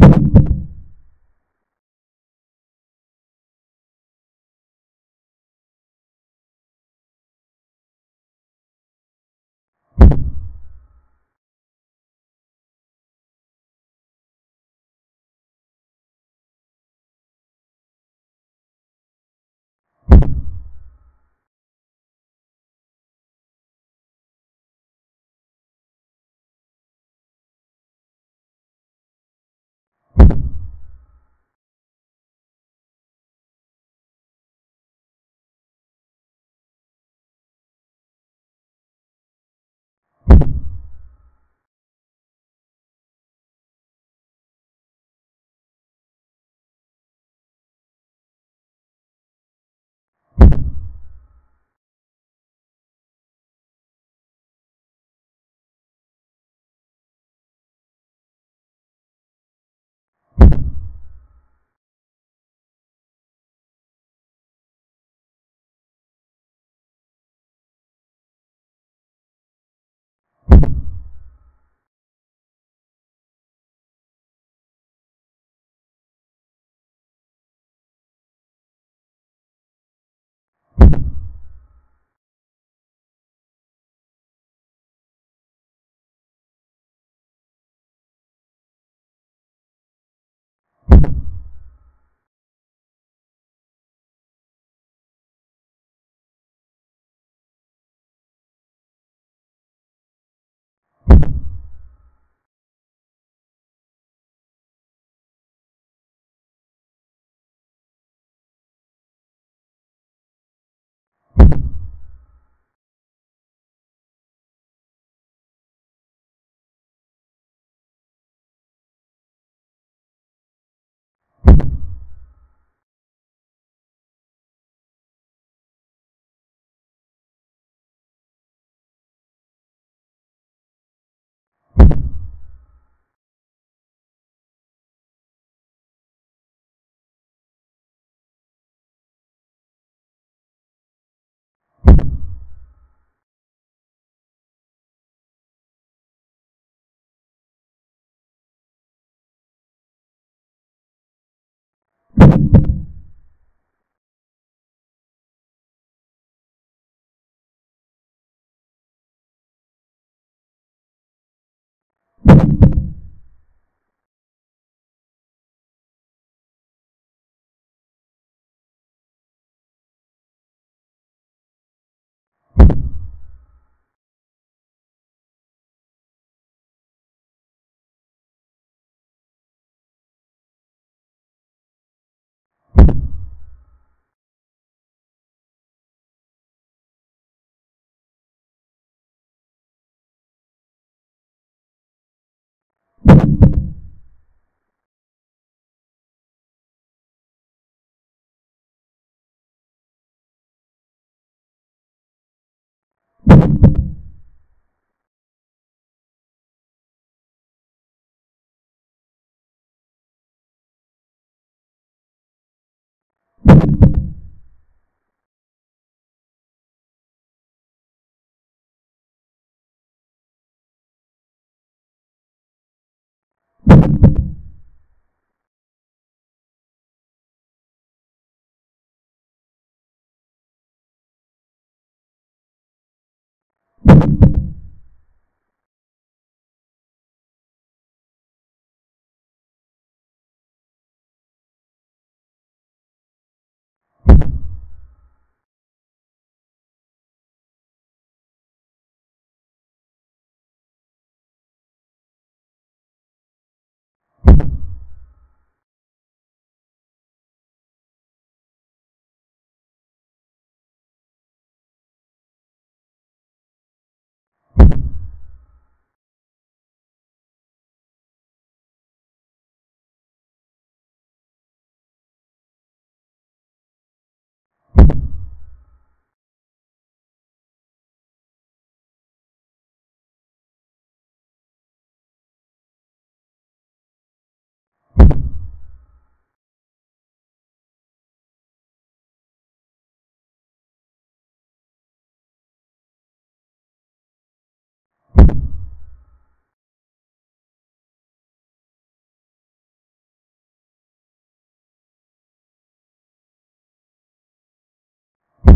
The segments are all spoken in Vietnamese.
you. you you.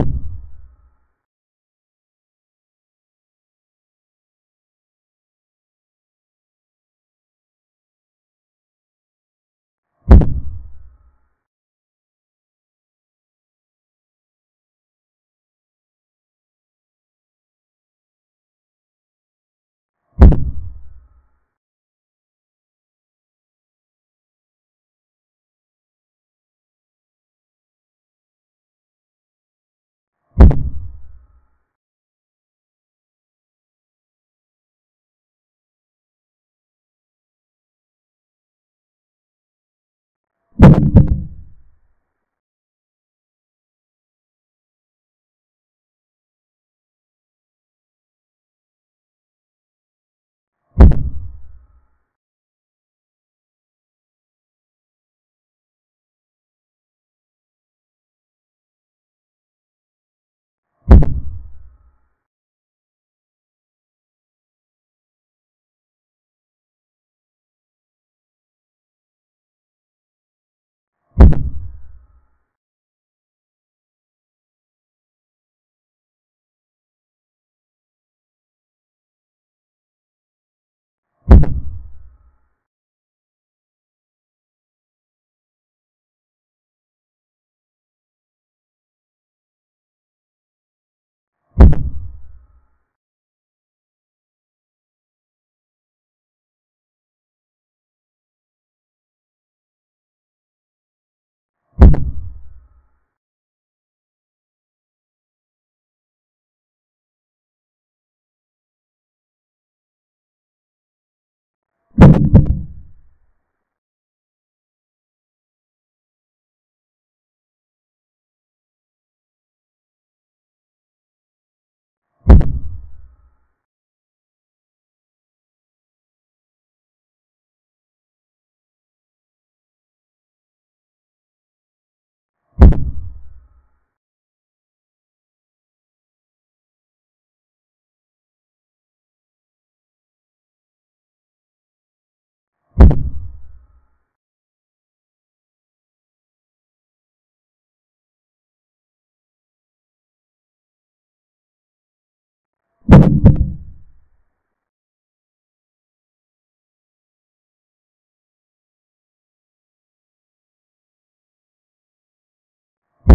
you.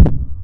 you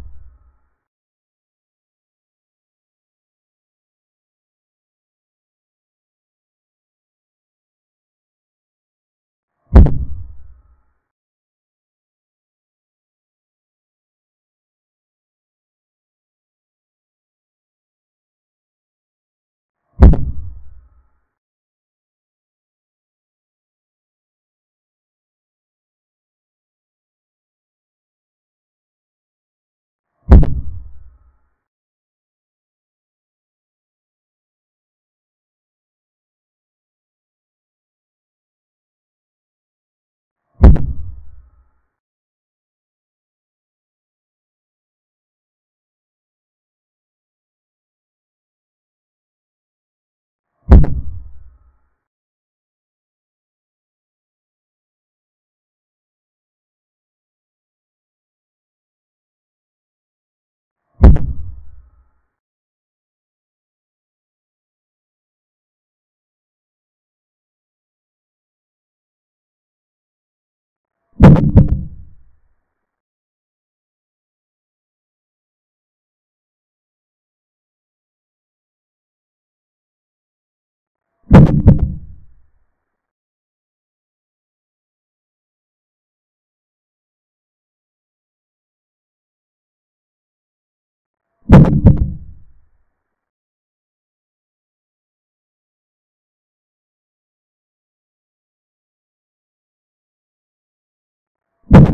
you.